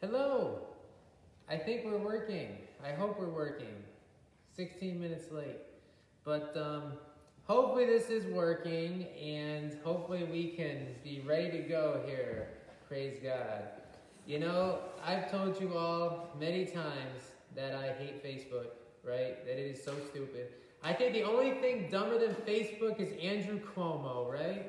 Hello. I think we're working. I hope we're working. 16 minutes late. But um, hopefully this is working and hopefully we can be ready to go here. Praise God. You know, I've told you all many times that I hate Facebook, right? That it is so stupid. I think the only thing dumber than Facebook is Andrew Cuomo, right?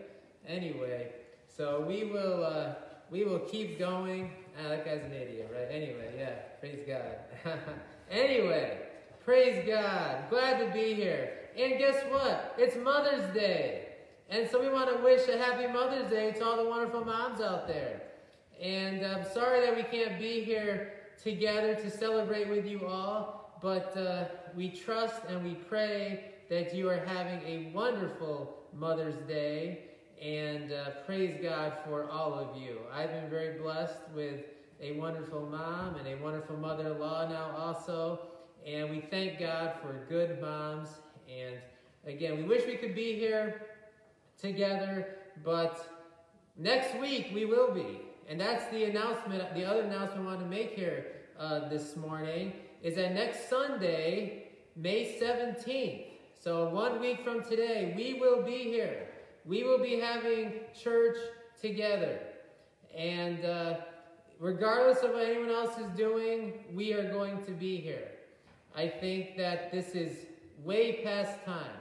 Anyway, so we will uh, we will keep going. Ah, that guy's an idiot, right? Anyway, yeah, praise God. anyway, praise God. Glad to be here. And guess what? It's Mother's Day. And so we want to wish a happy Mother's Day to all the wonderful moms out there. And I'm sorry that we can't be here together to celebrate with you all, but uh, we trust and we pray that you are having a wonderful Mother's Day and uh, praise God for all of you. I've been very blessed with a wonderful mom and a wonderful mother-in-law now also, and we thank God for good moms. And again, we wish we could be here together, but next week we will be. And that's the announcement, the other announcement I want to make here uh, this morning is that next Sunday, May 17th, so one week from today, we will be here we will be having church together. And uh, regardless of what anyone else is doing, we are going to be here. I think that this is way past time.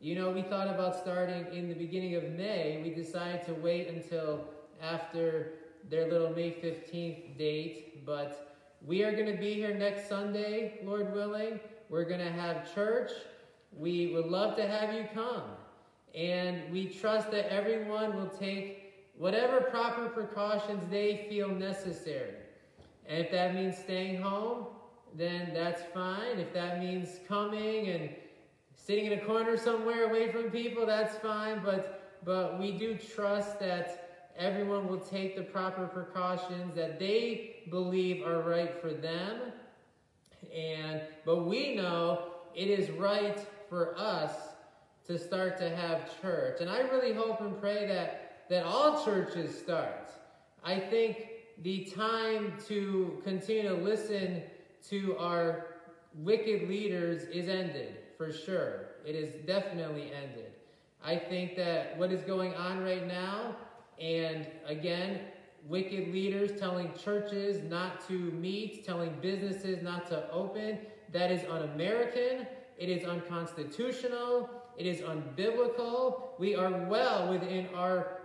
You know, we thought about starting in the beginning of May. We decided to wait until after their little May 15th date, but we are going to be here next Sunday, Lord willing. We're going to have church. We would love to have you come. And we trust that everyone will take whatever proper precautions they feel necessary. And if that means staying home, then that's fine. If that means coming and sitting in a corner somewhere away from people, that's fine. But, but we do trust that everyone will take the proper precautions that they believe are right for them. And, but we know it is right for us to start to have church. And I really hope and pray that, that all churches start. I think the time to continue to listen to our wicked leaders is ended, for sure. It is definitely ended. I think that what is going on right now, and again, wicked leaders telling churches not to meet, telling businesses not to open, that is un-American, it is unconstitutional, it is unbiblical. We are well within our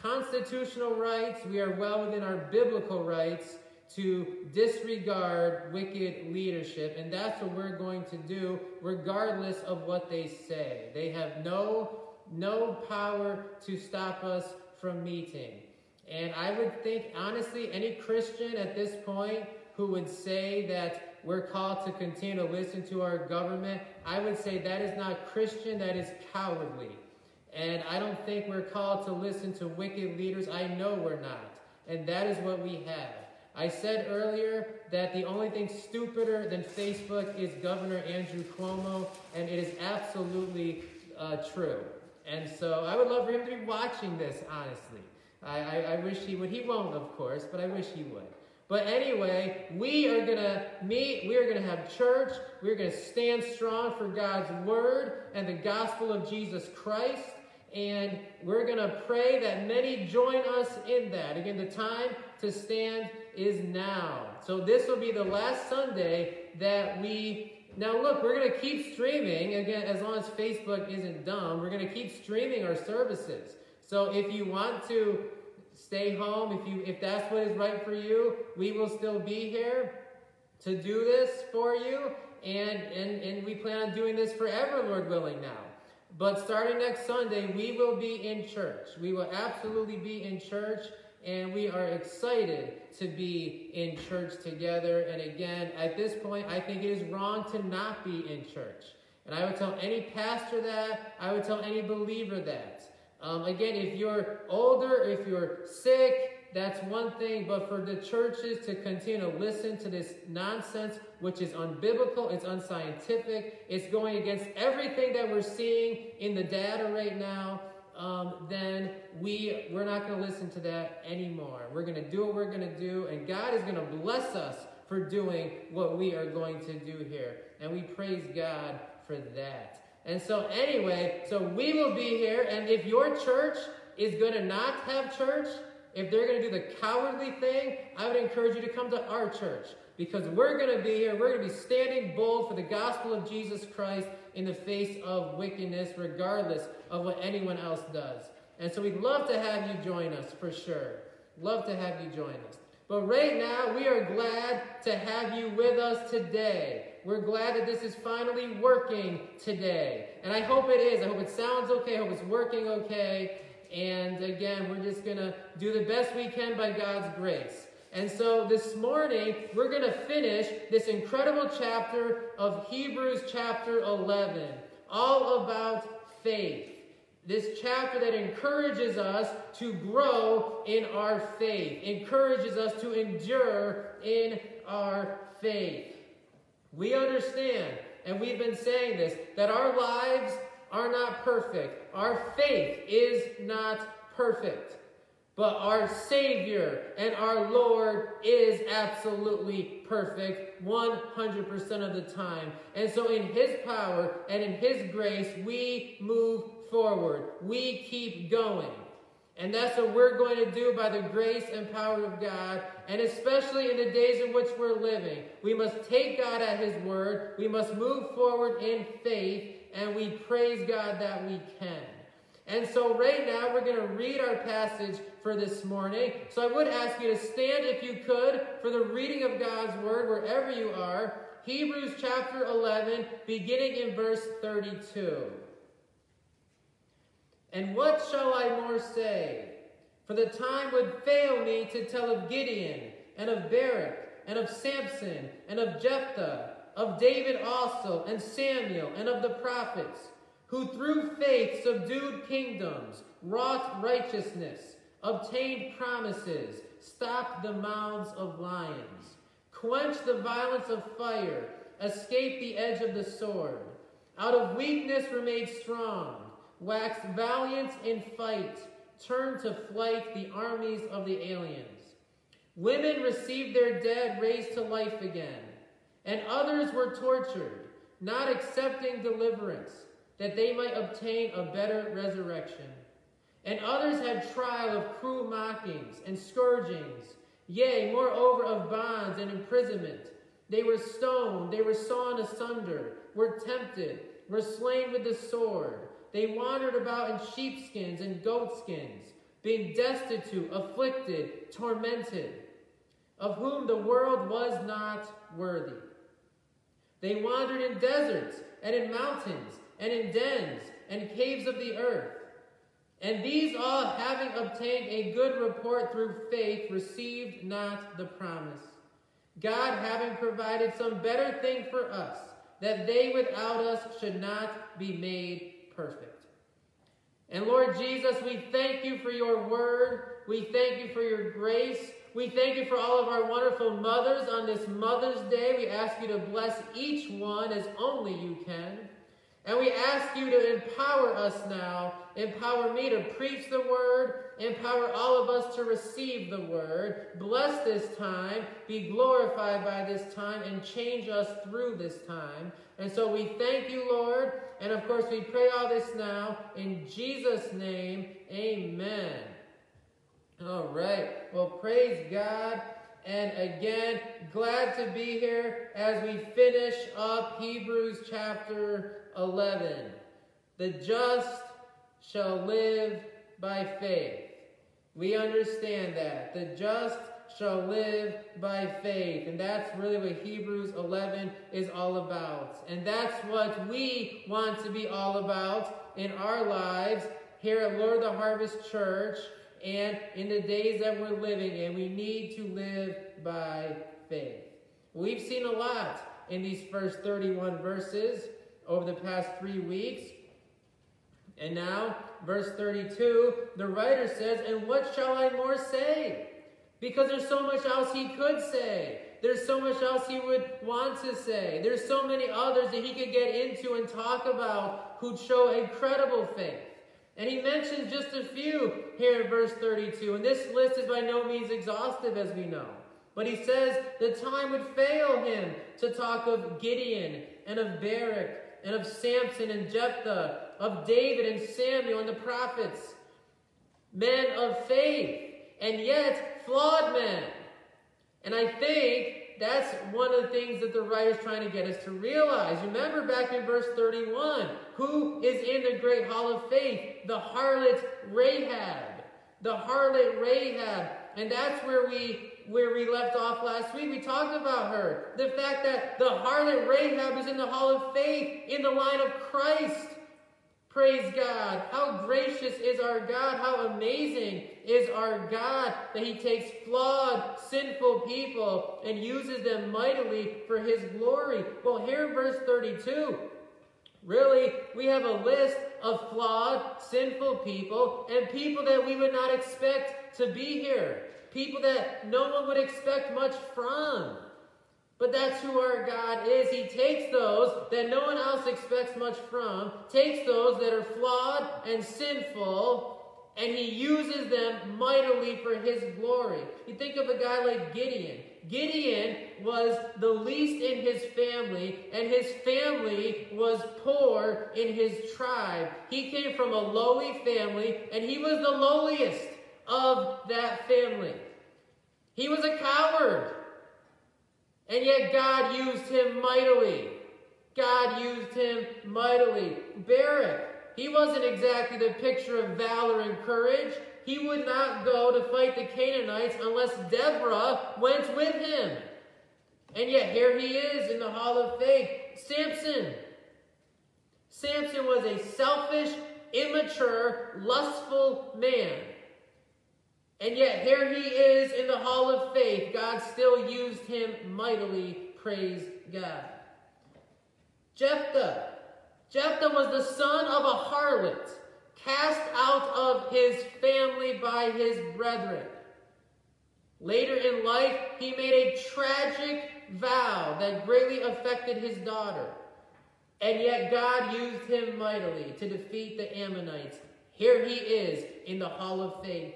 constitutional rights. We are well within our biblical rights to disregard wicked leadership. And that's what we're going to do regardless of what they say. They have no, no power to stop us from meeting. And I would think, honestly, any Christian at this point who would say that we're called to continue to listen to our government. I would say that is not Christian, that is cowardly. And I don't think we're called to listen to wicked leaders. I know we're not. And that is what we have. I said earlier that the only thing stupider than Facebook is Governor Andrew Cuomo, and it is absolutely uh, true. And so I would love for him to be watching this, honestly. I, I, I wish he would. He won't, of course, but I wish he would. But anyway, we are going to meet, we are going to have church, we're going to stand strong for God's word and the gospel of Jesus Christ. And we're going to pray that many join us in that. Again, the time to stand is now. So this will be the last Sunday that we now, look, we're going to keep streaming, again, as long as Facebook isn't dumb, we're going to keep streaming our services. So if you want to stay home. If you if that's what is right for you, we will still be here to do this for you. And, and, and we plan on doing this forever, Lord willing, now. But starting next Sunday, we will be in church. We will absolutely be in church, and we are excited to be in church together. And again, at this point, I think it is wrong to not be in church. And I would tell any pastor that, I would tell any believer that. Um, again, if you're older, if you're sick, that's one thing. But for the churches to continue to listen to this nonsense, which is unbiblical, it's unscientific, it's going against everything that we're seeing in the data right now. um, then we we're not going to listen to that anymore. We're going to do what we're going to do, and God is going to bless us for doing what we are going to do here. And we praise God for that. And so, anyway, so we will be here, and if your church is going to not have church, if they're going to do the cowardly thing, I would encourage you to come to our church because we're going to be here. We're going to be standing bold for the gospel of Jesus Christ in the face of wickedness, regardless of what anyone else does. And so we'd love to have you join us for sure. Love to have you join us. But right now, we are glad to have you with us today. We're glad that this is finally working today. And I hope it is. I hope it sounds okay. I hope it's working okay. And again, we're just going to do the best we can by God's grace. And so this morning, we're going to finish this incredible chapter of Hebrews chapter 11, all about faith. This chapter that encourages us to grow in our faith, encourages us to endure in our faith. We understand, and we've been saying this, that our lives are not perfect. Our faith is not perfect. But our Savior and our Lord is absolutely perfect 100% of the time. And so, in His power and in His grace, we move forward. We keep going. And that's what we're going to do by the grace and power of God. And especially in the days in which we're living, we must take God at His word. We must move forward in faith. And we praise God that we can. And so, right now, we're going to read our passage for this morning. So, I would ask you to stand, if you could, for the reading of God's word wherever you are. Hebrews chapter 11, beginning in verse 32. And what shall I more say? For the time would fail me to tell of Gideon, and of Barak, and of Samson, and of Jephthah, of David also, and Samuel, and of the prophets who through faith subdued kingdoms, wrought righteousness, obtained promises, stopped the mouths of lions, quenched the violence of fire, escaped the edge of the sword, out of weakness were made strong, waxed valiant in fight, turned to flight the armies of the aliens. Women received their dead raised to life again, and others were tortured, not accepting deliverance that they might obtain a better resurrection. And others had trial of cruel mockings and scourgings, yea, moreover of bonds and imprisonment. They were stoned, they were sawn asunder, were tempted, were slain with the sword. They wandered about in sheepskins and goatskins, being destitute, afflicted, tormented, of whom the world was not worthy. They wandered in deserts and in mountains and in dens and caves of the earth. And these all, having obtained a good report through faith, received not the promise. God having provided some better thing for us, that they without us should not be made perfect. And Lord Jesus, we thank you for your word. We thank you for your grace. We thank you for all of our wonderful mothers on this Mother's Day. We ask you to bless each one as only you can. And we ask you to empower us now. Empower me to preach the word. Empower all of us to receive the word. Bless this time. Be glorified by this time and change us through this time. And so we thank you, Lord. And of course, we pray all this now in Jesus' name. Amen. All right. Well, praise God. And again, glad to be here as we finish up Hebrews chapter 11. The just shall live by faith. We understand that. The just shall live by faith. And that's really what Hebrews 11 is all about. And that's what we want to be all about in our lives here at Lord the Harvest Church and in the days that we're living in. We need to live by faith. We've seen a lot in these first 31 verses over the past three weeks. And now, verse 32, the writer says, And what shall I more say? Because there's so much else he could say. There's so much else he would want to say. There's so many others that he could get into and talk about who'd show incredible faith. And he mentions just a few here in verse 32. And this list is by no means exhaustive, as we know. But he says the time would fail him to talk of Gideon and of Barak and of Samson and Jephthah, of David and Samuel and the prophets, men of faith, and yet flawed men. And I think that's one of the things that the writer's trying to get us to realize. Remember back in verse 31, who is in the great hall of faith? The harlot Rahab. The harlot Rahab. And that's where we where we left off last week. We talked about her. The fact that the harlot Rahab is in the hall of faith in the line of Christ. Praise God. How gracious is our God. How amazing is our God that He takes flawed, sinful people and uses them mightily for His glory. Well, here in verse 32, really, we have a list of flawed, sinful people and people that we would not expect to be here. People that no one would expect much from. But that's who our God is. He takes those that no one else expects much from, takes those that are flawed and sinful, and he uses them mightily for his glory. You think of a guy like Gideon. Gideon was the least in his family, and his family was poor in his tribe. He came from a lowly family, and he was the lowliest of that family. He was a coward. And yet God used him mightily. God used him mightily. Barak, he wasn't exactly the picture of valor and courage. He would not go to fight the Canaanites unless Deborah went with him. And yet here he is in the hall of faith. Samson. Samson was a selfish, immature, lustful man. And yet here he is in the hall of faith. God still used him mightily. Praise God. Jephthah. Jephthah was the son of a harlot, cast out of his family by his brethren. Later in life, he made a tragic vow that greatly affected his daughter. And yet God used him mightily to defeat the Ammonites. Here he is in the hall of faith.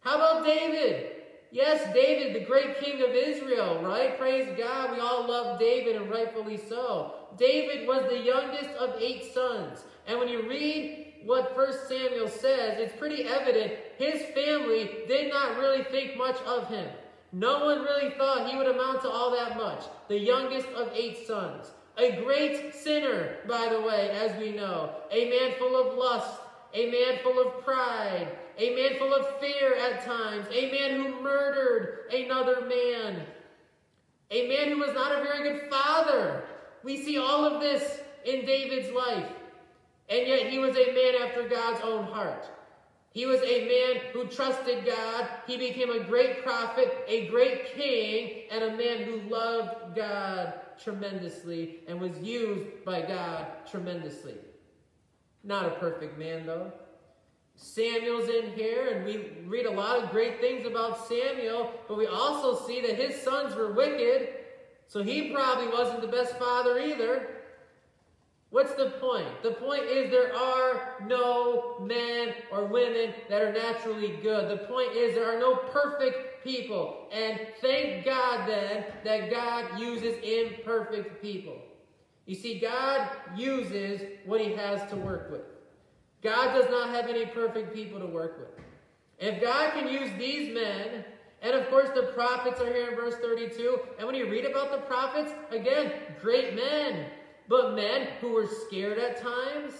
How about David? Yes, David, the great king of Israel, right? Praise God. We all love David, and rightfully so. David was the youngest of eight sons. And when you read what First Samuel says, it's pretty evident his family did not really think much of him. No one really thought he would amount to all that much. The youngest of eight sons. A great sinner, by the way, as we know. A man full of lust. A man full of pride a man full of fear at times, a man who murdered another man, a man who was not a very good father. We see all of this in David's life. And yet he was a man after God's own heart. He was a man who trusted God. He became a great prophet, a great king, and a man who loved God tremendously and was used by God tremendously. Not a perfect man, though. Samuel's in here, and we read a lot of great things about Samuel, but we also see that his sons were wicked, so he probably wasn't the best father either. What's the point? The point is there are no men or women that are naturally good. The point is there are no perfect people. And thank God then that God uses imperfect people. You see, God uses what he has to work with. God does not have any perfect people to work with. If God can use these men, and of course the prophets are here in verse 32, and when you read about the prophets, again, great men, but men who were scared at times,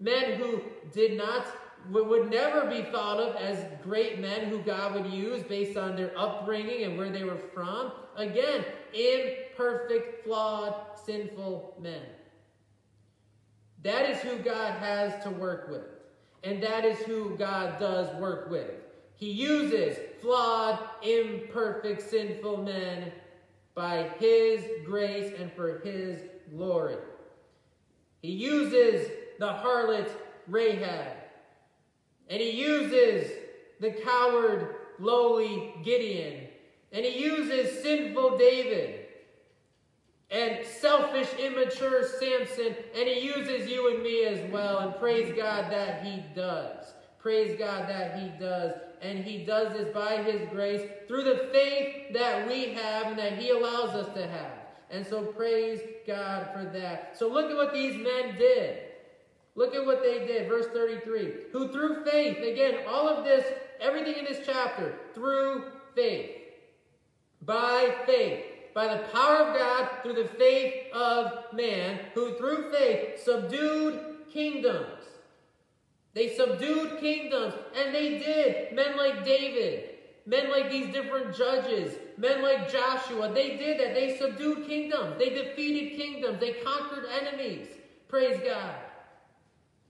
men who did not, would never be thought of as great men who God would use based on their upbringing and where they were from. Again, imperfect, flawed, sinful men. That is who God has to work with. And that is who God does work with. He uses flawed, imperfect, sinful men by His grace and for His glory. He uses the harlot Rahab. And He uses the coward, lowly Gideon. And He uses sinful David and selfish, immature Samson, and he uses you and me as well. And praise God that he does. Praise God that he does. And he does this by his grace through the faith that we have and that he allows us to have. And so praise God for that. So look at what these men did. Look at what they did. Verse 33. Who through faith, again, all of this, everything in this chapter, through faith. By faith by the power of God through the faith of man, who through faith subdued kingdoms. They subdued kingdoms, and they did. Men like David, men like these different judges, men like Joshua, they did that. They subdued kingdoms, they defeated kingdoms, they conquered enemies. Praise God.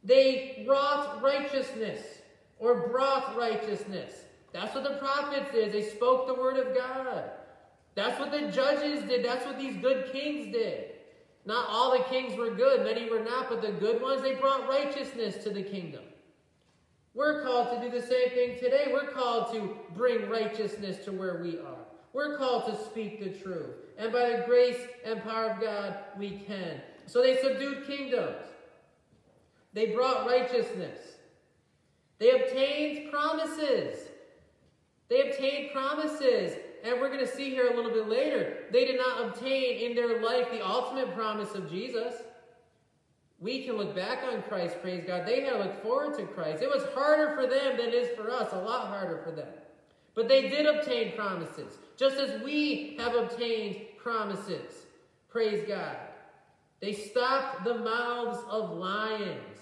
They wrought righteousness or brought righteousness. That's what the prophets did. They spoke the word of God. That's what the judges did. That's what these good kings did. Not all the kings were good, many were not, but the good ones, they brought righteousness to the kingdom. We're called to do the same thing today. We're called to bring righteousness to where we are. We're called to speak the truth. And by the grace and power of God, we can. So they subdued kingdoms. They brought righteousness. They obtained promises. They obtained promises. And we're going to see here a little bit later, they did not obtain in their life the ultimate promise of Jesus. We can look back on Christ, praise God. They had to look forward to Christ. It was harder for them than it is for us, a lot harder for them. But they did obtain promises, just as we have obtained promises. Praise God. They stopped the mouths of lions.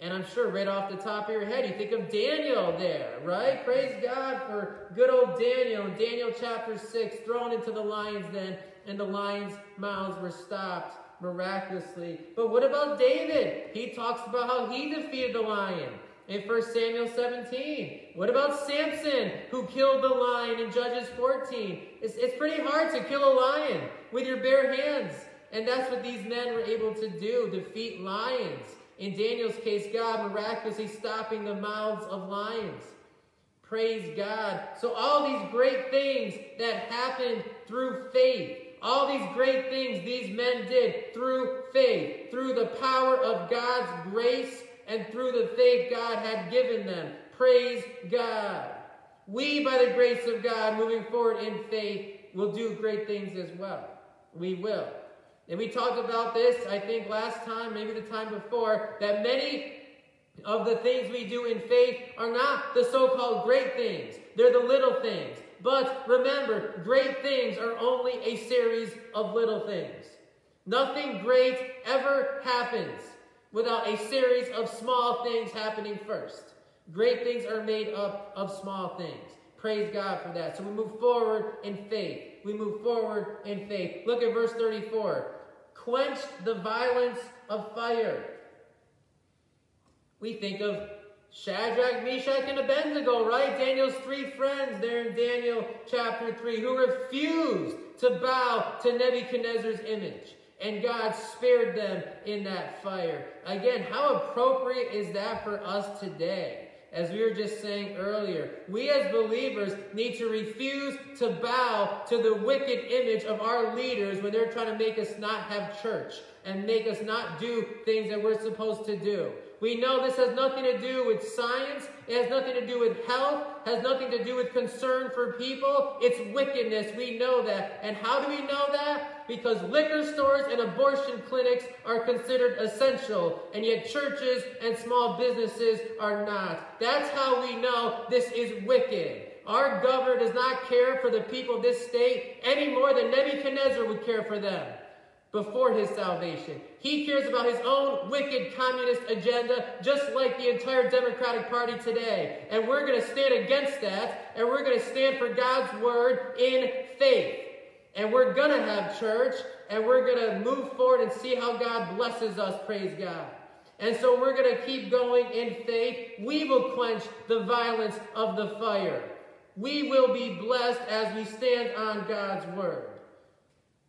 And I'm sure right off the top of your head, you think of Daniel there, right? Praise God for good old Daniel. In Daniel chapter 6, thrown into the lion's den, and the lion's mouths were stopped miraculously. But what about David? He talks about how he defeated the lion in 1 Samuel 17. What about Samson, who killed the lion in Judges 14? It's, it's pretty hard to kill a lion with your bare hands. And that's what these men were able to do, defeat lions. In Daniel's case, God miraculously stopping the mouths of lions. Praise God. So, all these great things that happened through faith, all these great things these men did through faith, through the power of God's grace, and through the faith God had given them. Praise God. We, by the grace of God, moving forward in faith, will do great things as well. We will. And we talked about this, I think, last time, maybe the time before, that many of the things we do in faith are not the so called great things, they're the little things. But remember, great things are only a series of little things. Nothing great ever happens without a series of small things happening first. Great things are made up of small things. Praise God for that. So we move forward in faith. We move forward in faith. Look at verse 34. Quench the violence of fire. We think of Shadrach, Meshach, and Abednego, right? Daniel's three friends there in Daniel chapter 3 who refused to bow to Nebuchadnezzar's image. And God spared them in that fire. Again, how appropriate is that for us today? As we were just saying earlier, we as believers need to refuse to bow to the wicked image of our leaders when they're trying to make us not have church and make us not do things that we're supposed to do. We know this has nothing to do with science. It has nothing to do with health. Has nothing to do with concern for people. It's wickedness. We know that. And how do we know that? Because liquor stores and abortion clinics are considered essential, and yet churches and small businesses are not. That's how we know this is wicked. Our governor does not care for the people of this state any more than Nebuchadnezzar would care for them before his salvation. He cares about his own wicked communist agenda, just like the entire Democratic Party today. And we're going to stand against that, and we're going to stand for God's word in faith. And we're going to have church, and we're going to move forward and see how God blesses us, praise God. And so we're going to keep going in faith. We will quench the violence of the fire. We will be blessed as we stand on God's word.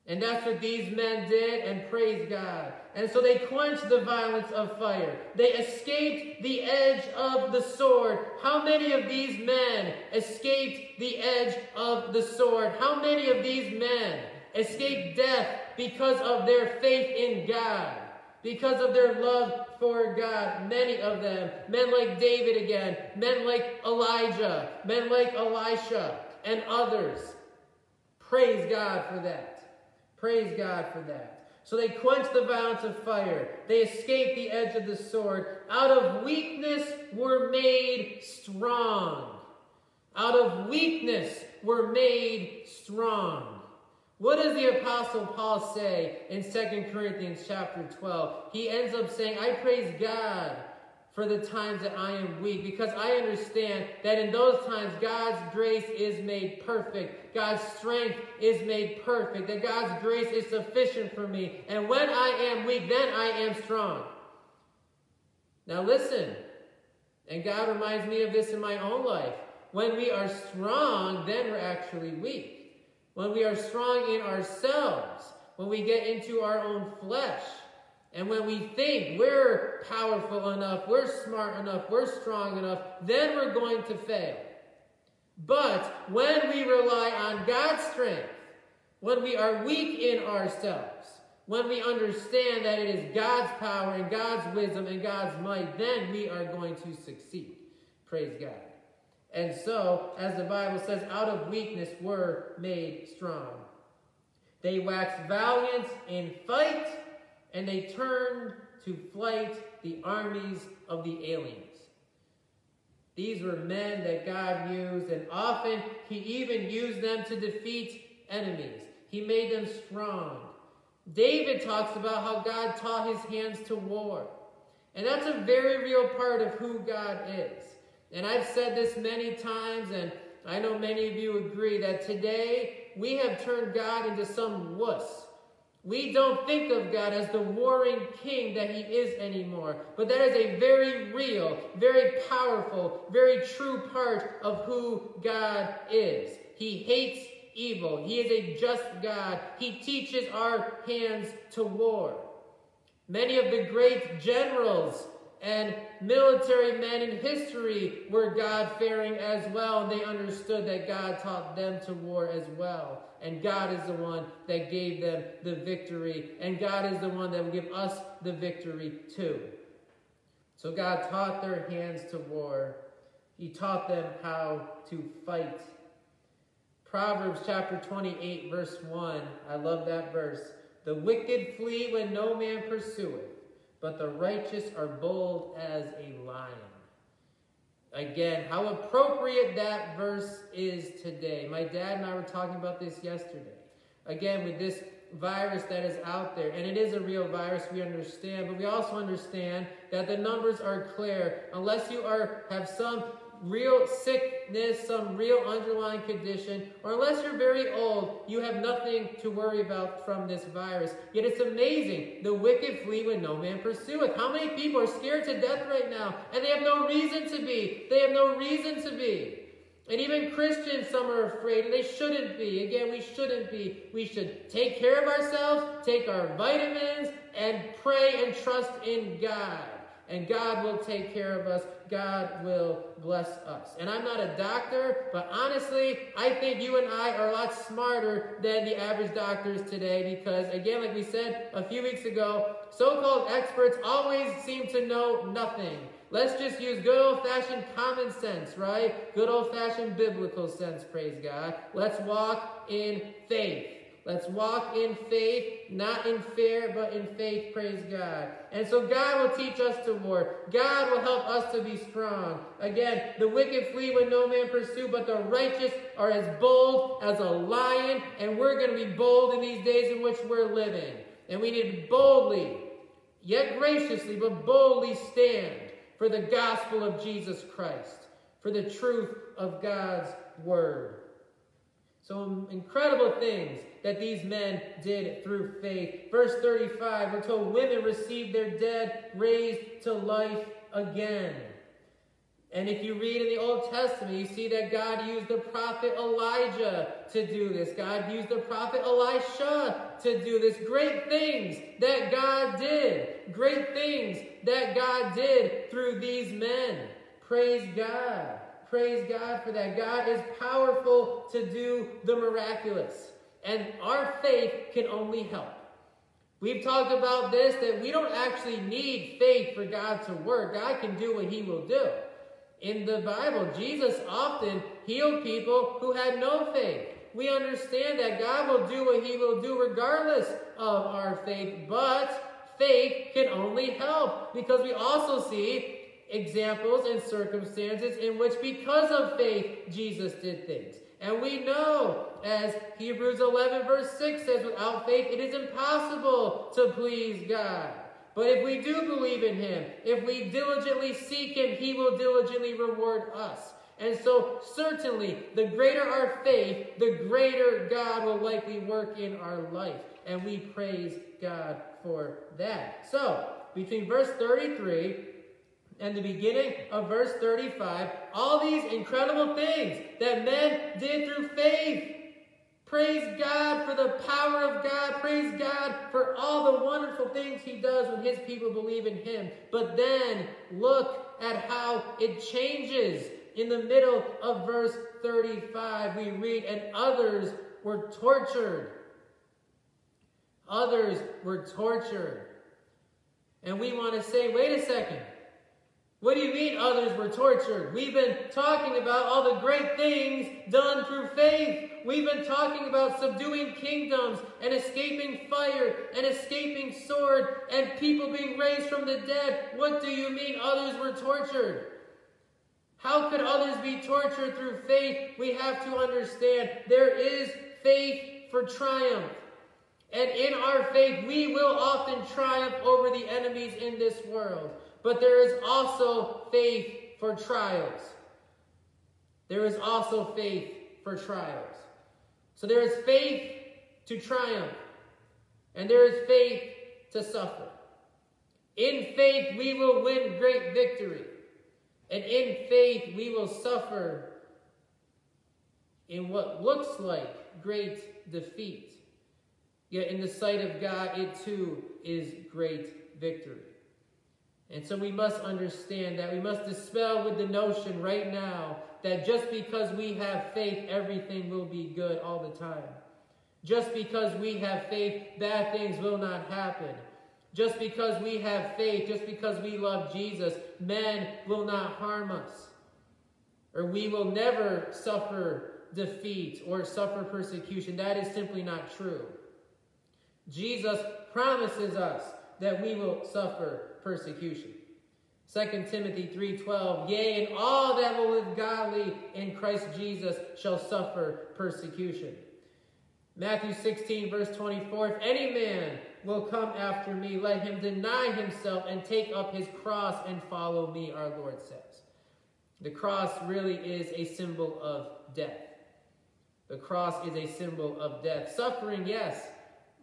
And that's what these men did, and praise God. And so they quenched the violence of fire. They escaped the edge of the sword. How many of these men escaped the edge of the sword? How many of these men escaped death because of their faith in God, because of their love for God. Many of them, men like David again, men like Elijah, men like Elisha, and others. Praise God for that. Praise God for that. So they quenched the violence of fire. They escaped the edge of the sword. Out of weakness were made strong. Out of weakness were made strong. What does the Apostle Paul say in 2 Corinthians chapter 12? He ends up saying, I praise God for the times that I am weak because I understand that in those times God's grace is made perfect. God's strength is made perfect. That God's grace is sufficient for me. And when I am weak, then I am strong. Now listen, and God reminds me of this in my own life. When we are strong, then we're actually weak. When we are strong in ourselves, when we get into our own flesh, and when we think we're powerful enough, we're smart enough, we're strong enough, then we're going to fail. But when we rely on God's strength, when we are weak in ourselves, when we understand that it is God's power and God's wisdom and God's might, then we are going to succeed. Praise God. And so, as the Bible says, out of weakness were made strong. They waxed valiant in fight and they turned to flight the armies of the aliens. These were men that God used, and often He even used them to defeat enemies. He made them strong. David talks about how God taught his hands to war. And that's a very real part of who God is. And I've said this many times, and I know many of you agree that today we have turned God into some wuss we don't think of God as the warring king that he is anymore. But that is a very real, very powerful, very true part of who God is. He hates evil. He is a just God. He teaches our hands to war. Many of the great generals and military men in history were God-fearing as well, they understood that God taught them to war as well. And God is the one that gave them the victory, and God is the one that will give us the victory too. So God taught their hands to war. He taught them how to fight. Proverbs chapter 28, verse 1. I love that verse. The wicked flee when no man pursueth but the righteous are bold as a lion. Again, how appropriate that verse is today. My dad and I were talking about this yesterday. Again, with this virus that is out there, and it is a real virus, we understand, but we also understand that the numbers are clear. Unless you are have some real sickness, some real underlying condition, or unless you're very old, you have nothing to worry about from this virus. Yet it's amazing. The wicked flee when no man pursueth. How many people are scared to death right now? And they have no reason to be. They have no reason to be. And even Christians, some are afraid, and they shouldn't be. Again, we shouldn't be. We should take care of ourselves, take our vitamins, and pray and trust in God and God will take care of us. God will bless us. And I'm not a doctor, but honestly, I think you and I are a lot smarter than the average doctors today because, again, like we said a few weeks ago, so called experts always seem to know nothing. Let's just use good old fashioned common sense, right? Good old fashioned biblical sense, praise God. Let's walk in faith. Let's walk in faith, not in fear, but in faith, praise God. And so God will teach us to war. God will help us to be strong. Again, the wicked flee when no man pursue, but the righteous are as bold as a lion. And we're going to be bold in these days in which we're living. And we need to boldly, yet graciously, but boldly stand for the gospel of Jesus Christ, for the truth of God's word. So incredible things that these men did through faith. Verse 35, we're told women received their dead raised to life again. And if you read in the Old Testament, you see that God used the prophet Elijah to do this. God used the prophet Elisha to do this. Great things that God did. Great things that God did through these men. Praise God. Praise God for that. God is powerful to do the miraculous. And our faith can only help. We've talked about this that we don't actually need faith for God to work. God can do what He will do. In the Bible, Jesus often healed people who had no faith. We understand that God will do what He will do regardless of our faith, but faith can only help because we also see examples and circumstances in which, because of faith, Jesus did things. And we know, as Hebrews 11, verse 6 says, without faith it is impossible to please God. But if we do believe in Him, if we diligently seek Him, He will diligently reward us. And so, certainly, the greater our faith, the greater God will likely work in our life. And we praise God for that. So, between verse 33 and the beginning of verse 35, all these incredible things that men did through faith. Praise God for the power of God. Praise God for all the wonderful things He does when His people believe in Him. But then look at how it changes. In the middle of verse 35, we read, And others were tortured. Others were tortured. And we want to say, wait a second. What do you mean others were tortured? We've been talking about all the great things done through faith. We've been talking about subduing kingdoms and escaping fire and escaping sword and people being raised from the dead. What do you mean others were tortured? How could others be tortured through faith? We have to understand there is faith for triumph. And in our faith, we will often triumph over the enemies in this world. But there is also faith for trials. There is also faith for trials. So there is faith to triumph, and there is faith to suffer. In faith, we will win great victory. And in faith, we will suffer in what looks like great defeat. Yet in the sight of God, it too is great victory. And so we must understand that we must dispel with the notion right now that just because we have faith, everything will be good all the time. Just because we have faith, bad things will not happen. Just because we have faith, just because we love Jesus, men will not harm us. Or we will never suffer defeat or suffer persecution. That is simply not true. Jesus promises us that we will suffer persecution. 2 Timothy 3.12, Yea, and all that will live godly in Christ Jesus shall suffer persecution. Matthew 16, verse 24, If any man will come after me, let him deny himself and take up his cross and follow me, our Lord says. The cross really is a symbol of death. The cross is a symbol of death. Suffering, yes,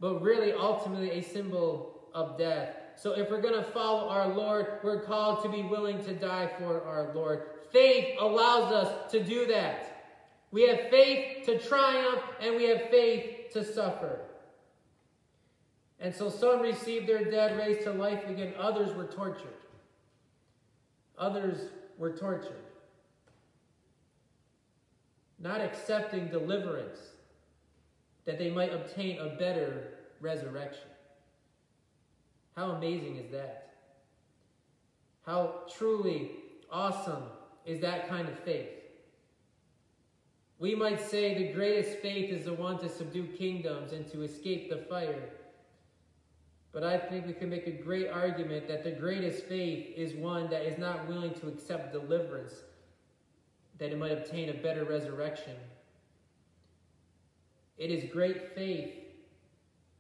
but really ultimately a symbol of death. So if we're going to follow our Lord, we're called to be willing to die for our Lord. Faith allows us to do that. We have faith to triumph and we have faith to suffer. And so some received their dead raised to life again, others were tortured. Others were tortured. Not accepting deliverance that they might obtain a better resurrection. How amazing is that? How truly awesome is that kind of faith? We might say the greatest faith is the one to subdue kingdoms and to escape the fire. But I think we can make a great argument that the greatest faith is one that is not willing to accept deliverance, that it might obtain a better resurrection. It is great faith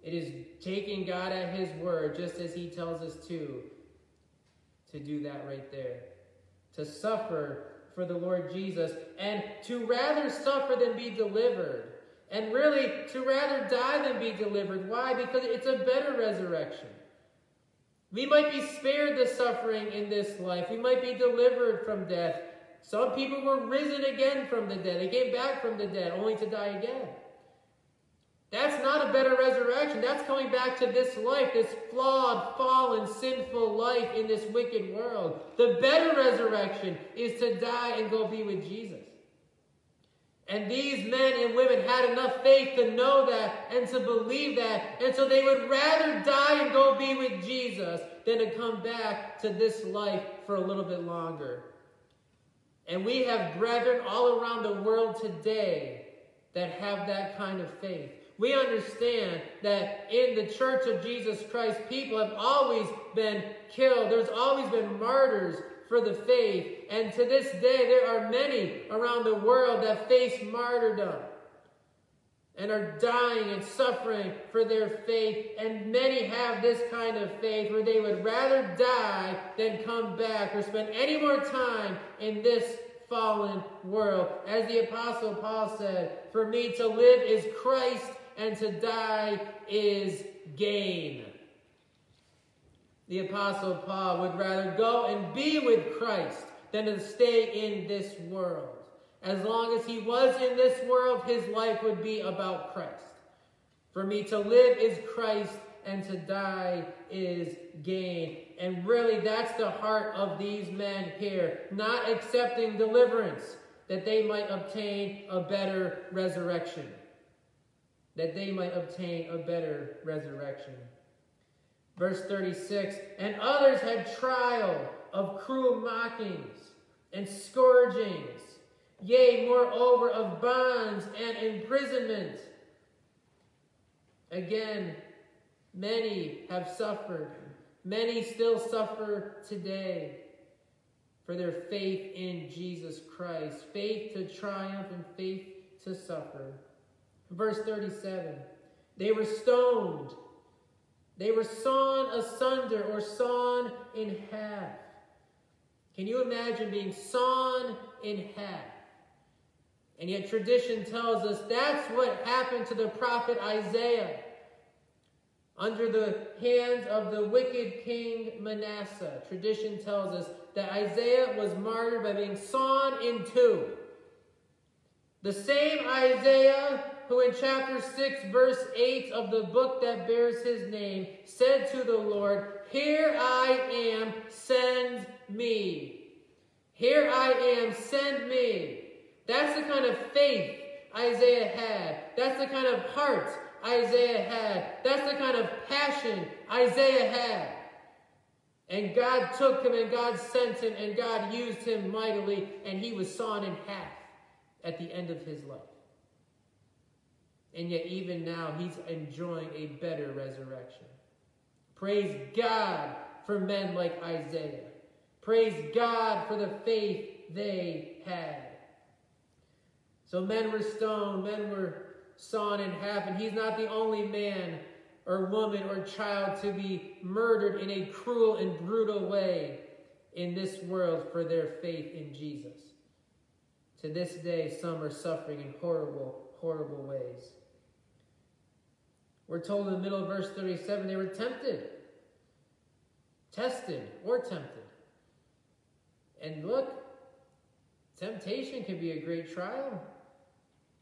it is taking God at his word, just as he tells us to, to do that right there. To suffer for the Lord Jesus, and to rather suffer than be delivered. And really, to rather die than be delivered. Why? Because it's a better resurrection. We might be spared the suffering in this life. We might be delivered from death. Some people were risen again from the dead. They came back from the dead only to die again. That's not a better resurrection. That's coming back to this life, this flawed, fallen, sinful life in this wicked world. The better resurrection is to die and go be with Jesus. And these men and women had enough faith to know that and to believe that. And so they would rather die and go be with Jesus than to come back to this life for a little bit longer. And we have brethren all around the world today that have that kind of faith. We understand that in the church of Jesus Christ, people have always been killed. There's always been martyrs for the faith. And to this day, there are many around the world that face martyrdom and are dying and suffering for their faith. And many have this kind of faith where they would rather die than come back or spend any more time in this fallen world. As the Apostle Paul said, For me to live is Christ, and to die is gain. The Apostle Paul would rather go and be with Christ than to stay in this world. As long as he was in this world, his life would be about Christ. For me to live is Christ, and to die is gain. And really, that's the heart of these men here. Not accepting deliverance, that they might obtain a better resurrection. That they might obtain a better resurrection. Verse 36 And others had trial of cruel mockings and scourgings, yea, moreover, of bonds and imprisonment. Again, many have suffered. Many still suffer today for their faith in Jesus Christ. Faith to triumph and faith to suffer. Verse 37 They were stoned they were sawn asunder or sawn in half. Can you imagine being sawn in half? And yet tradition tells us that's what happened to the prophet Isaiah under the hands of the wicked king Manasseh. Tradition tells us that Isaiah was martyred by being sawn in two. The same Isaiah who in chapter 6, verse 8 of the book that bears his name, said to the Lord, Here I am, send me. Here I am, send me. That's the kind of faith Isaiah had. That's the kind of heart Isaiah had. That's the kind of passion Isaiah had. And God took him and God sent him and God used him mightily and he was sawn in half at the end of his life. And yet, even now, he's enjoying a better resurrection. Praise God for men like Isaiah. Praise God for the faith they had. So, men were stoned, men were sawn in half, and he's not the only man or woman or child to be murdered in a cruel and brutal way in this world for their faith in Jesus. To this day, some are suffering in horrible, horrible ways. We're told in the middle of verse 37 they were tempted, tested, or tempted. And look, temptation can be a great trial.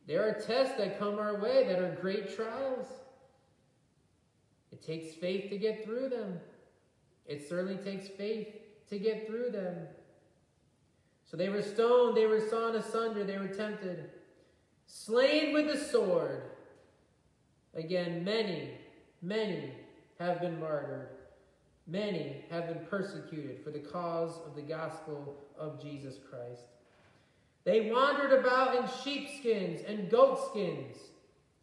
There are tests that come our way that are great trials. It takes faith to get through them. It certainly takes faith to get through them. So they were stoned, they were sawn asunder, they were tempted, slain with the sword. Again, many, many have been martyred. Many have been persecuted for the cause of the gospel of Jesus Christ. They wandered about in sheepskins and goatskins,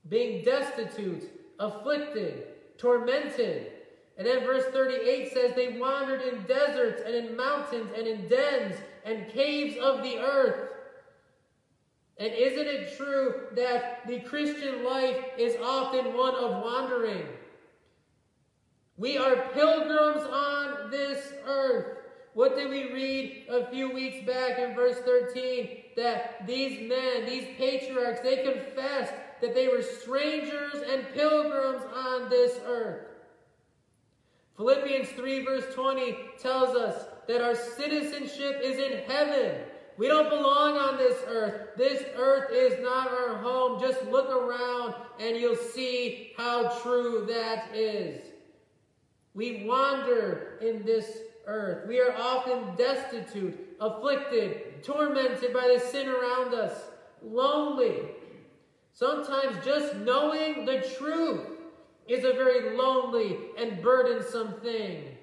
being destitute, afflicted, tormented. And then verse 38 says, They wandered in deserts and in mountains and in dens and caves of the earth. And isn't it true that the Christian life is often one of wandering? We are pilgrims on this earth. What did we read a few weeks back in verse 13? That these men, these patriarchs, they confessed that they were strangers and pilgrims on this earth. Philippians 3, verse 20 tells us that our citizenship is in heaven we don't belong on this earth. This earth is not our home. Just look around and you'll see how true that is. We wander in this earth. We are often destitute, afflicted, tormented by the sin around us. lonely. Sometimes just knowing the truth is a very lonely and burdensome thing.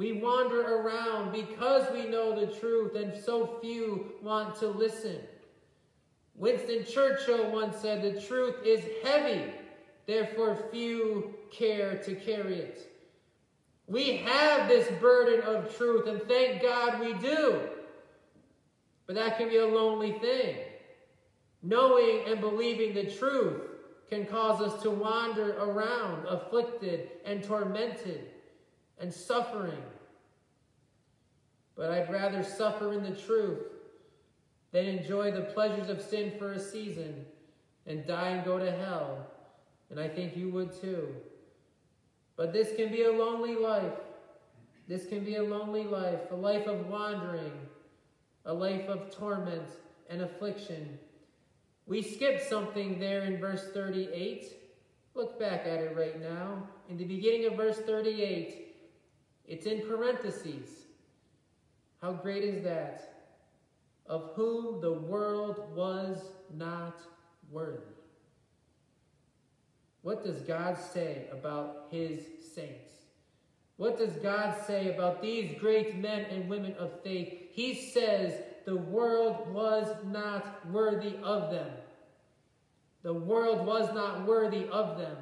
We wander around because we know the truth, and so few want to listen. Winston Churchill once said, The truth is heavy, therefore few care to carry it. We have this burden of truth, and thank God we do. But that can be a lonely thing. Knowing and believing the truth can cause us to wander around afflicted and tormented and suffering. But I'd rather suffer in the truth than enjoy the pleasures of sin for a season and die and go to hell. And I think you would too. But this can be a lonely life. This can be a lonely life, a life of wandering, a life of torment and affliction. We skip something there in verse 38. Look back at it right now. In the beginning of verse 38, it's in parentheses. How great is that? Of whom the world was not worthy. What does God say about his saints? What does God say about these great men and women of faith? He says the world was not worthy of them. The world was not worthy of them.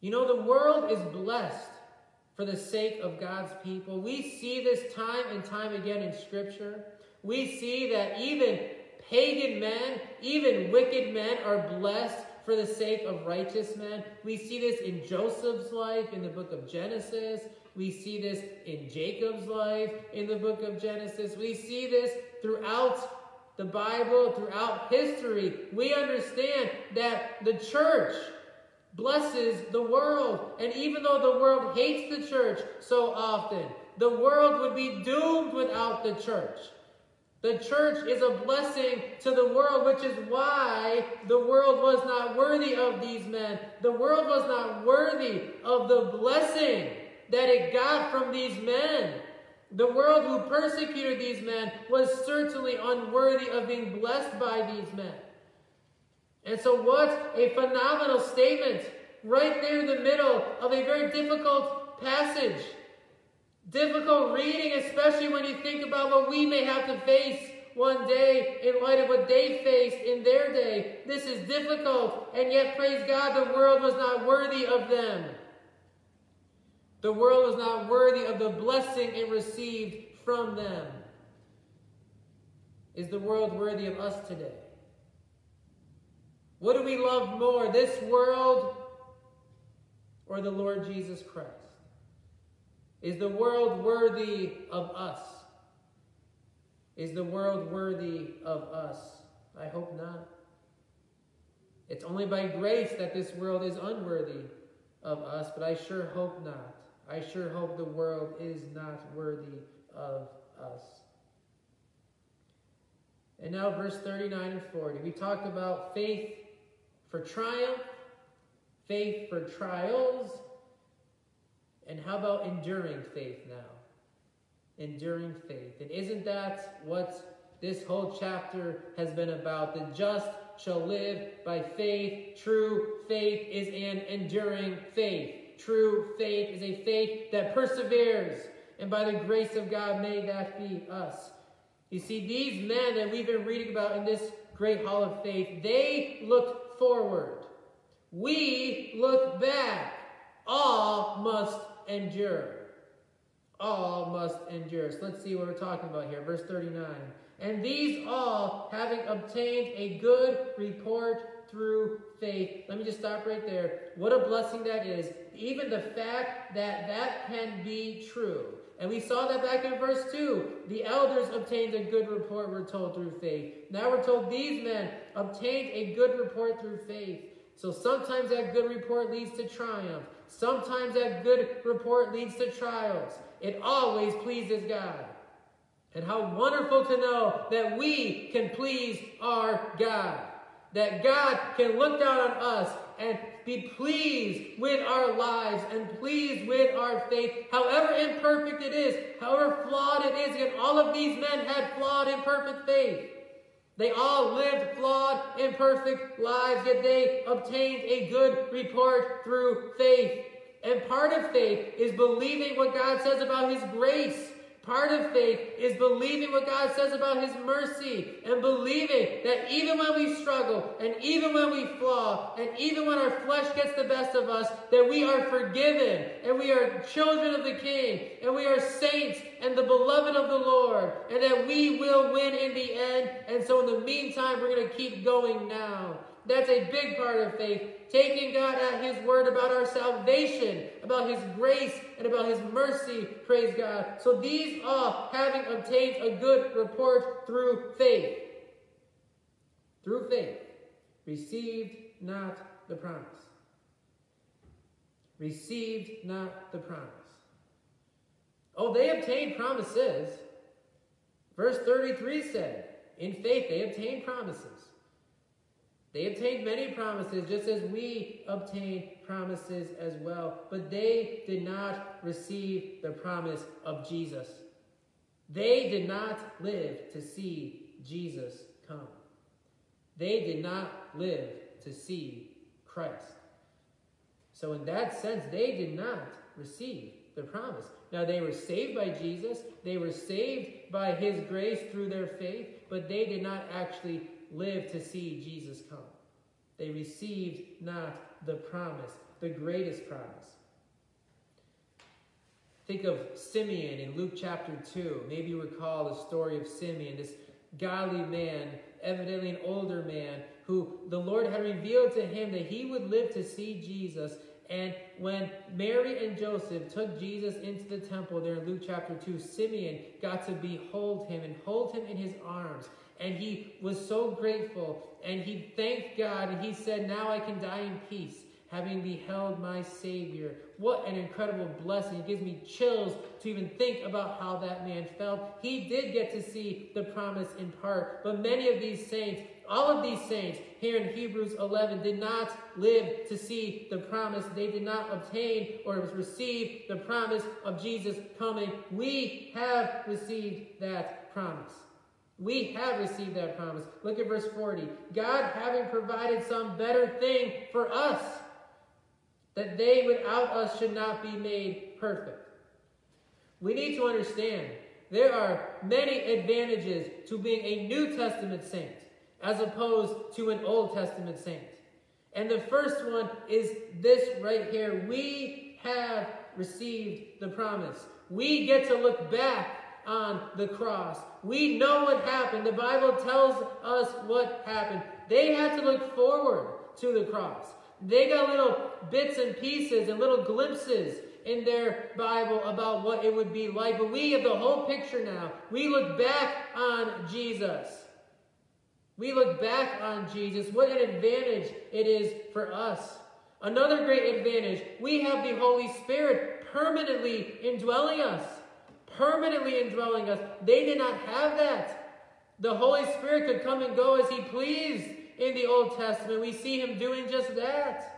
You know, the world is blessed for the sake of God's people. We see this time and time again in Scripture. We see that even pagan men, even wicked men are blessed for the sake of righteous men. We see this in Joseph's life in the book of Genesis. We see this in Jacob's life in the book of Genesis. We see this throughout the Bible, throughout history. We understand that the church blesses the world. And even though the world hates the church so often, the world would be doomed without the church. The church is a blessing to the world, which is why the world was not worthy of these men. The world was not worthy of the blessing that it got from these men. The world who persecuted these men was certainly unworthy of being blessed by these men. And so, what a phenomenal statement right there in the middle of a very difficult passage. Difficult reading, especially when you think about what we may have to face one day in light of what they faced in their day. This is difficult, and yet, praise God, the world was not worthy of them. The world was not worthy of the blessing it received from them. Is the world worthy of us today? What do we love more, this world or the Lord Jesus Christ? Is the world worthy of us? Is the world worthy of us? I hope not. It's only by grace that this world is unworthy of us, but I sure hope not. I sure hope the world is not worthy of us. And now, verse 39 and 40. We talked about faith for triumph, faith for trials, and how about enduring faith now? Enduring faith. And isn't that what this whole chapter has been about? The just shall live by faith. True faith is an enduring faith. True faith is a faith that perseveres. And by the grace of God, may that be us. You see, these men that we've been reading about in this great hall of faith, they looked forward. We look back. All must endure. All must endure. So let's see what we're talking about here. Verse 39. And these all, having obtained a good report through faith. Let me just stop right there. What a blessing that is. Even the fact that that can be true. And we saw that back in verse 2. The elders obtained a good report, we're told, through faith. Now we're told these men obtained a good report through faith. So sometimes that good report leads to triumph. Sometimes that good report leads to trials. It always pleases God. And how wonderful to know that we can please our God. That God can look down on us and be pleased with our lives and pleased with our faith, however imperfect it is, however flawed it is. Again, all of these men had flawed, imperfect faith. They all lived flawed, imperfect lives, yet they obtained a good report through faith. And part of faith is believing what God says about His grace. Part of faith is believing what God says about His mercy and believing that even when we struggle and even when we flaw and even when our flesh gets the best of us, that we are forgiven and we are children of the King and we are saints and the beloved of the Lord and that we will win in the end. And so in the meantime, we're going to keep going now. That's a big part of faith. Taking God at His word about our salvation, about His grace, and about His mercy. Praise God. So these are having obtained a good report through faith. Through faith. Received not the promise. Received not the promise. Oh, they obtained promises. Verse 33 said, In faith they obtained promises. They obtained many promises, just as we obtained promises as well. But they did not receive the promise of Jesus. They did not live to see Jesus come. They did not live to see Christ. So, in that sense, they did not receive the promise. Now, they were saved by Jesus, they were saved by his grace through their faith, but they did not actually live to see Jesus come. They received not the promise, the greatest promise. Think of Simeon in Luke chapter 2. Maybe you recall the story of Simeon, this godly man, evidently an older man, who the Lord had revealed to him that he would live to see Jesus. And when Mary and Joseph took Jesus into the temple there in Luke chapter 2, Simeon got to behold him and hold him in his arms. And he was so grateful and he thanked God and he said, Now I can die in peace, having beheld my Savior. What an incredible blessing. It gives me chills to even think about how that man felt. He did get to see the promise in part, but many of these saints, all of these saints here in Hebrews 11 did not live to see the promise. They did not obtain or receive the promise of Jesus coming. We have received that promise. We have received that promise. Look at verse 40. God having provided some better thing for us, that they without us should not be made perfect. We need to understand there are many advantages to being a New Testament saint as opposed to an Old Testament saint. And the first one is this right here. We have received the promise. We get to look back on the cross. We know what happened. The Bible tells us what happened. They had to look forward to the cross. They got little bits and pieces and little glimpses in their Bible about what it would be like. But we have the whole picture now. We look back on Jesus. We look back on Jesus. What an advantage it is for us. Another great advantage, we have the Holy Spirit permanently indwelling us permanently indwelling us. They did not have that. The Holy Spirit could come and go as he pleased in the Old Testament. We see him doing just that.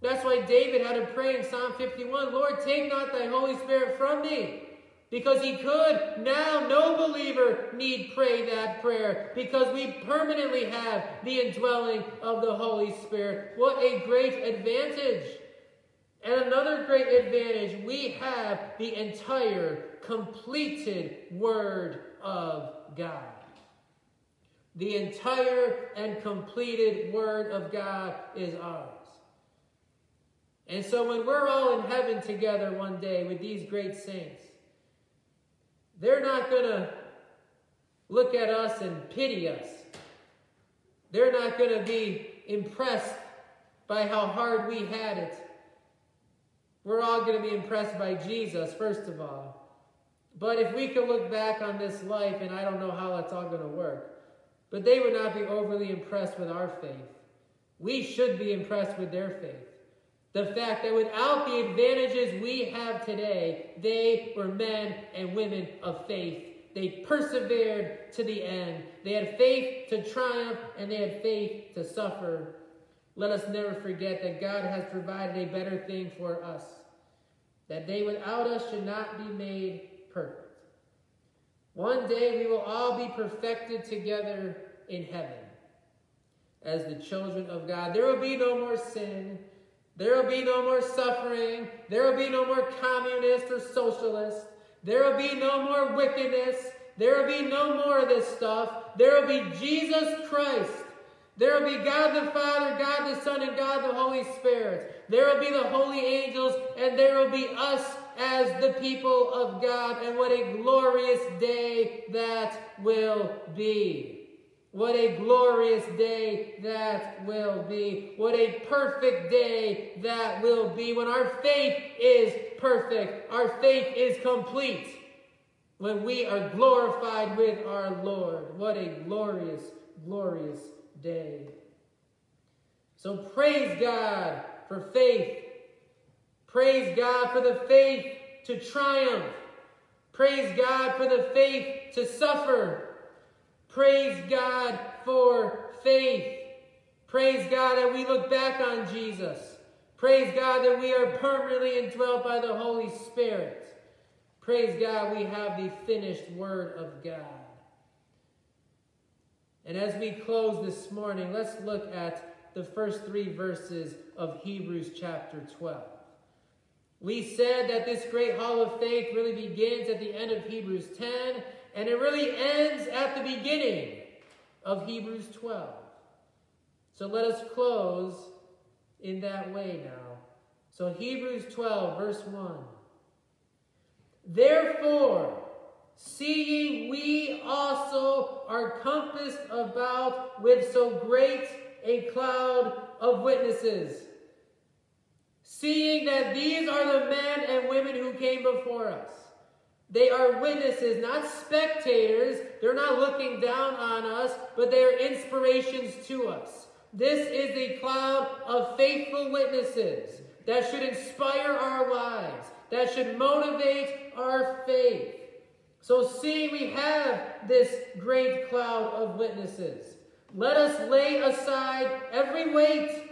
That's why David had to pray in Psalm 51 Lord, take not thy Holy Spirit from me. Because he could. Now, no believer need pray that prayer because we permanently have the indwelling of the Holy Spirit. What a great advantage! And another great advantage, we have the entire completed Word of God. The entire and completed Word of God is ours. And so when we're all in heaven together one day with these great saints, they're not going to look at us and pity us. They're not going to be impressed by how hard we had it. We're all going to be impressed by Jesus, first of all. But if we could look back on this life, and I don't know how that's all going to work, but they would not be overly impressed with our faith. We should be impressed with their faith. The fact that without the advantages we have today, they were men and women of faith. They persevered to the end. They had faith to triumph and they had faith to suffer. Let us never forget that God has provided a better thing for us, that they without us should not be made. One day we will all be perfected together in heaven as the children of God. There will be no more sin. There will be no more suffering. There will be no more communist or socialist. There will be no more wickedness. There will be no more of this stuff. There will be Jesus Christ. There will be God the Father, God the Son, and God the Holy Spirit. There will be the holy angels, and there will be us as the people of God. And what a glorious day that will be. What a glorious day that will be. What a perfect day that will be. When our faith is perfect, our faith is complete. When we are glorified with our Lord. What a glorious, glorious day. So praise God for faith. Praise God for the faith to triumph. Praise God for the faith to suffer. Praise God for faith. Praise God that we look back on Jesus. Praise God that we are permanently indwelt by the Holy Spirit. Praise God we have the finished Word of God. And as we close this morning, let's look at the first three verses of Hebrews chapter 12. We said that this great hall of faith really begins at the end of Hebrews 10 and it really ends at the beginning of Hebrews 12. So let us close in that way now. So Hebrews 12, verse 1. Therefore, seeing we also are compassed about with so great a cloud of witnesses, seeing that these are the men and women who came before us, they are witnesses, not spectators. They're not looking down on us, but they are inspirations to us. This is a cloud of faithful witnesses that should inspire our lives, that should motivate our faith. So, see, we have this great cloud of witnesses. Let us lay aside every weight,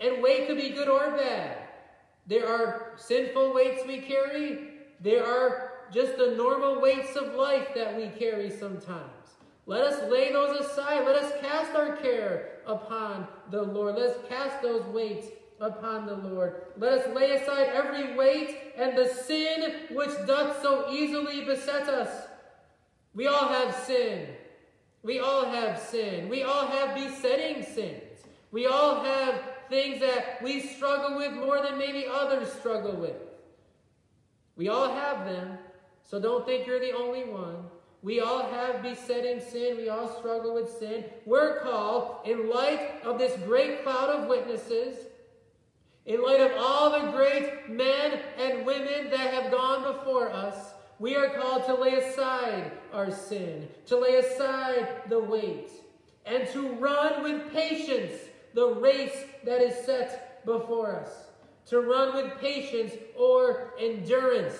and weight could be good or bad. There are sinful weights we carry, there are just the normal weights of life that we carry sometimes. Let us lay those aside. Let us cast our care upon the Lord. Let us cast those weights upon the Lord. Let us lay aside every weight and the sin which doth so easily beset us. We all have sin. We all have sin. We all have besetting sins. We all have things that we struggle with more than maybe others struggle with. We all have them. So don't think you're the only one. We all have besetting sin. We all struggle with sin. We're called, in light of this great cloud of witnesses, in light of all the great men and women that have gone before us, we are called to lay aside our sin, to lay aside the weight, and to run with patience the race that is set before us. To run with patience or endurance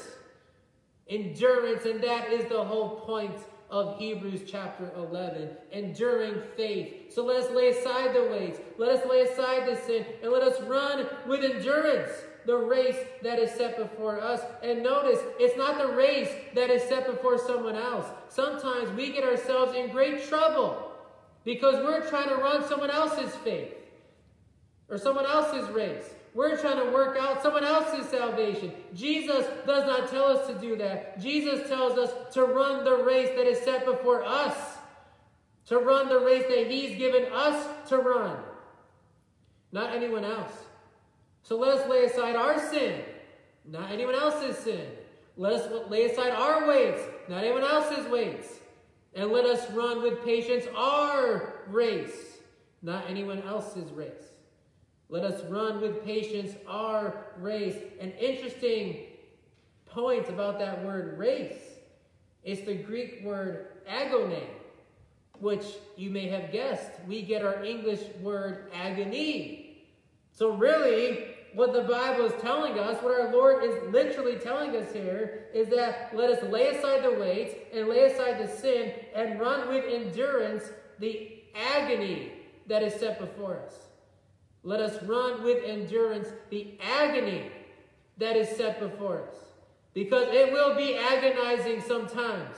endurance, and that is the whole point of Hebrews chapter 11, enduring faith. So let us lay aside the weights, let us lay aside the sin, and let us run with endurance the race that is set before us. And notice, it's not the race that is set before someone else. Sometimes we get ourselves in great trouble because we're trying to run someone else's faith or someone else's race. We're trying to work out someone else's salvation. Jesus does not tell us to do that. Jesus tells us to run the race that is set before us, to run the race that He's given us to run, not anyone else. So let us lay aside our sin, not anyone else's sin. Let us lay aside our weights, not anyone else's weights. And let us run with patience our race, not anyone else's race. Let us run with patience our race. An interesting point about that word race is the Greek word agone, which you may have guessed, we get our English word agony. So, really, what the Bible is telling us, what our Lord is literally telling us here, is that let us lay aside the weights and lay aside the sin and run with endurance the agony that is set before us. Let us run with endurance the agony that is set before us. Because it will be agonizing sometimes.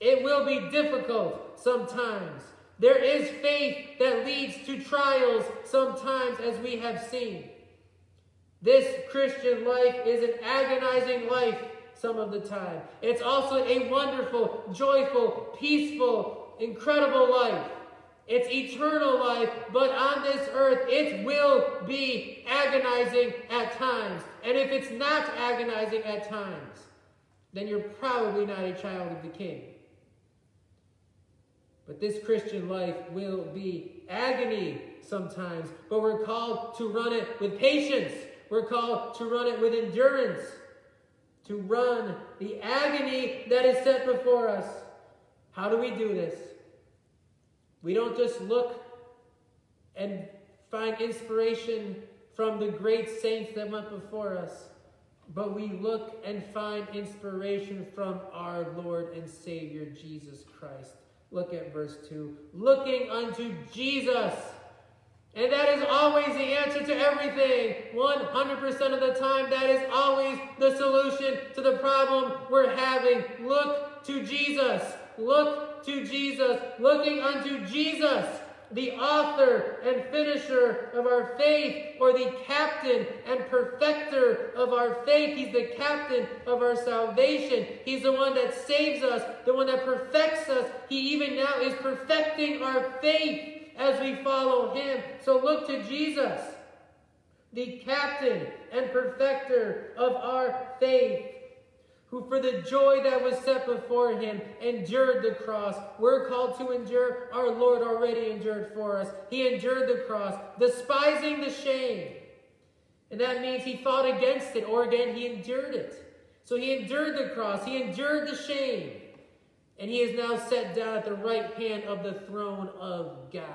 It will be difficult sometimes. There is faith that leads to trials sometimes, as we have seen. This Christian life is an agonizing life some of the time. It's also a wonderful, joyful, peaceful, incredible life. It's eternal life, but on this earth it will be agonizing at times. And if it's not agonizing at times, then you're probably not a child of the King. But this Christian life will be agony sometimes, but we're called to run it with patience. We're called to run it with endurance, to run the agony that is set before us. How do we do this? We don't just look and find inspiration from the great saints that went before us, but we look and find inspiration from our Lord and Savior Jesus Christ. Look at verse 2. Looking unto Jesus. And that is always the answer to everything. 100% of the time, that is always the solution to the problem we're having. Look to Jesus. Look to Jesus. Looking unto Jesus the author and finisher of our faith, or the captain and perfecter of our faith. He's the captain of our salvation. He's the one that saves us, the one that perfects us. He even now is perfecting our faith as we follow him. So look to Jesus, the captain and perfecter of our faith who for the joy that was set before him endured the cross. We're called to endure. Our Lord already endured for us. He endured the cross, despising the shame. And that means he fought against it, or again, he endured it. So he endured the cross, he endured the shame. And he is now set down at the right hand of the throne of God.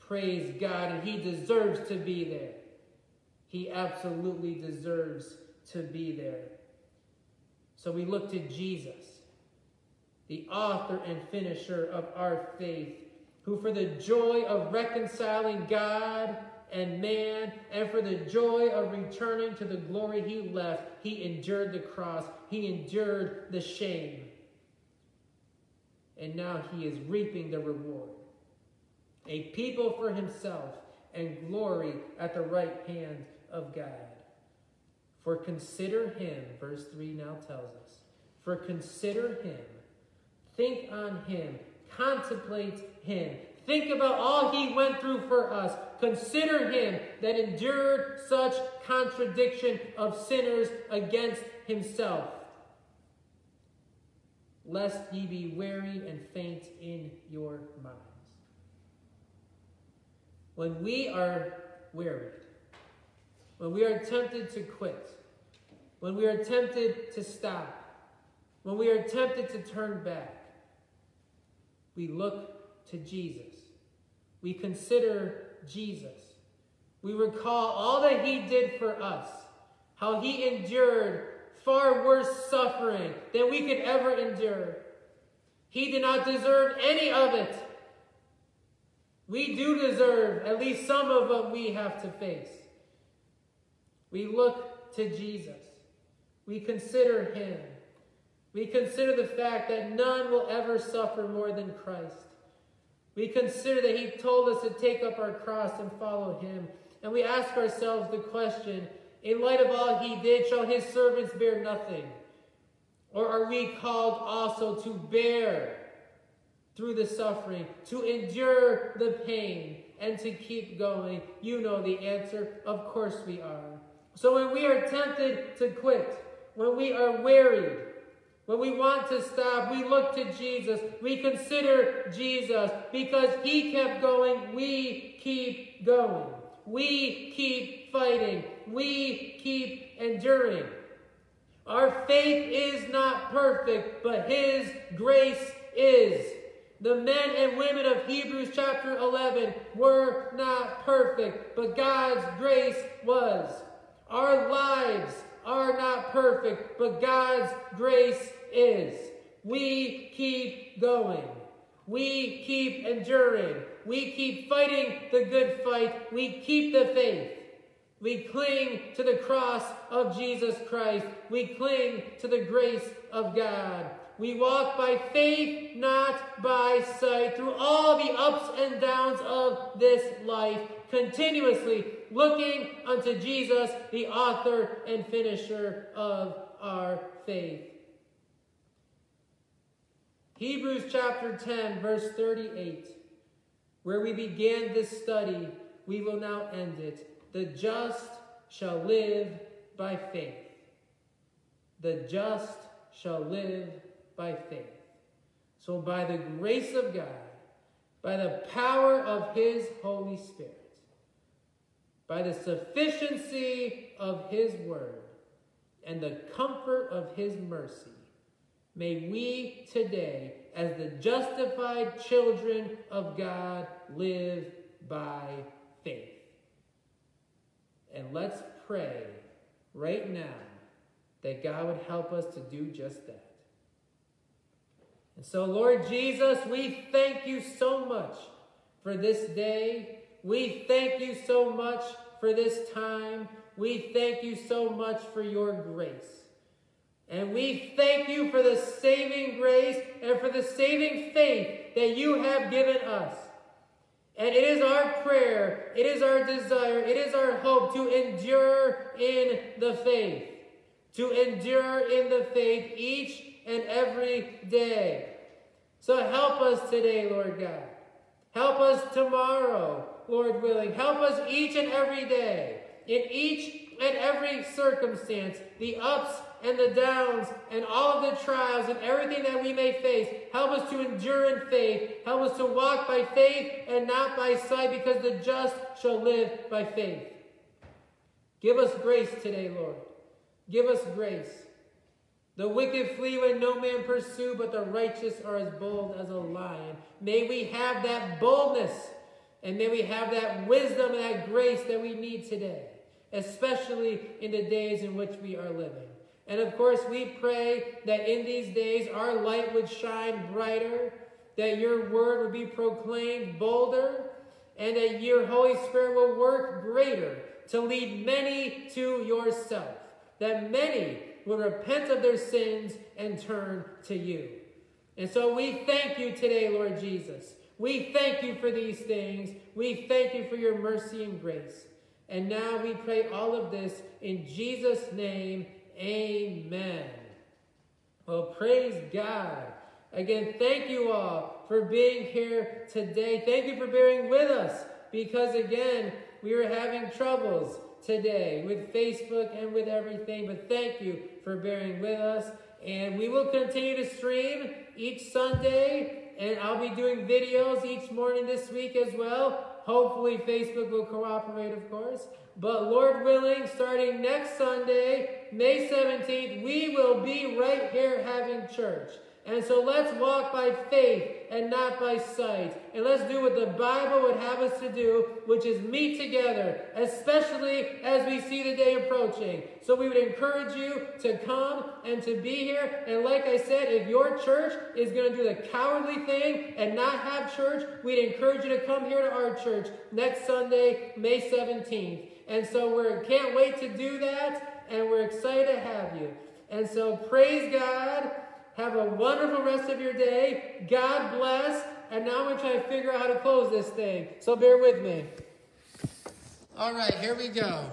Praise God, and he deserves to be there. He absolutely deserves to be there. So we look to Jesus, the author and finisher of our faith, who for the joy of reconciling God and man, and for the joy of returning to the glory he left, he endured the cross, he endured the shame. And now he is reaping the reward. A people for himself and glory at the right hand of God. For consider him, verse 3 now tells us, for consider him, think on him, contemplate him, think about all he went through for us. Consider him that endured such contradiction of sinners against himself, lest ye be weary and faint in your minds. When we are wearied, when we are tempted to quit, when we are tempted to stop, when we are tempted to turn back, we look to Jesus. We consider Jesus. We recall all that he did for us, how he endured far worse suffering than we could ever endure. He did not deserve any of it. We do deserve at least some of what we have to face. We look to Jesus. We consider him. We consider the fact that none will ever suffer more than Christ. We consider that he told us to take up our cross and follow him. And we ask ourselves the question, in light of all he did, shall his servants bear nothing? Or are we called also to bear through the suffering, to endure the pain, and to keep going? You know the answer. Of course we are. So when we are tempted to quit, when we are wearied, when we want to stop, we look to Jesus. We consider Jesus because he kept going. We keep going. We keep fighting. We keep enduring. Our faith is not perfect, but his grace is. The men and women of Hebrews chapter 11 were not perfect, but God's grace was. Our lives are not perfect, but God's grace is. We keep going. We keep enduring. We keep fighting the good fight. We keep the faith. We cling to the cross of Jesus Christ. We cling to the grace of God. We walk by faith, not by sight, through all the ups and downs of this life, continuously looking unto Jesus, the author and finisher of our faith. Hebrews chapter 10, verse 38, where we began this study, we will now end it. The just shall live by faith. The just shall live by faith. So, by the grace of God, by the power of His Holy Spirit, by the sufficiency of His word, and the comfort of His mercy, may we today, as the justified children of God, live by faith. And let's pray right now that God would help us to do just that. And so, Lord Jesus, we thank you so much for this day. We thank you so much for this time. We thank you so much for your grace. And we thank you for the saving grace and for the saving faith that you have given us. And it is our prayer, it is our desire, it is our hope to endure in the faith. To endure in the faith each and every day. So help us today, Lord God. Help us tomorrow, Lord willing. Help us each and every day, in each and every circumstance, the ups and the downs and all of the trials and everything that we may face. Help us to endure in faith. Help us to walk by faith and not by sight, because the just shall live by faith. Give us grace today, Lord. Give us grace. The wicked flee when no man pursue, but the righteous are as bold as a lion. May we have that boldness and may we have that wisdom and that grace that we need today, especially in the days in which we are living. And of course, we pray that in these days our light would shine brighter, that your word would be proclaimed bolder, and that your Holy Spirit will work greater to lead many to yourself, that many will repent of their sins and turn to you. And so we thank you today, Lord Jesus. We thank you for these things. We thank you for your mercy and grace. And now we pray all of this in Jesus' name. Amen. Well, praise God. Again, thank you all for being here today. Thank you for bearing with us because, again, we were having troubles today with Facebook and with everything. But thank you for bearing with us. And we will continue to stream each Sunday. And I'll be doing videos each morning this week as well. Hopefully, Facebook will cooperate, of course. But Lord willing, starting next Sunday, May 17th, we will be right here having church. And so let's walk by faith and not by sight. And let's do what the Bible would have us to do, which is meet together, especially as we see the day approaching. So we would encourage you to come and to be here. And like I said, if your church is going to do the cowardly thing and not have church, we'd encourage you to come here to our church next Sunday, May 17th. And so we can't wait to do that, and we're excited to have you. And so praise God. Have a wonderful rest of your day. God bless. And now I'm going to try to figure out how to close this thing. So bear with me. All right, here we go.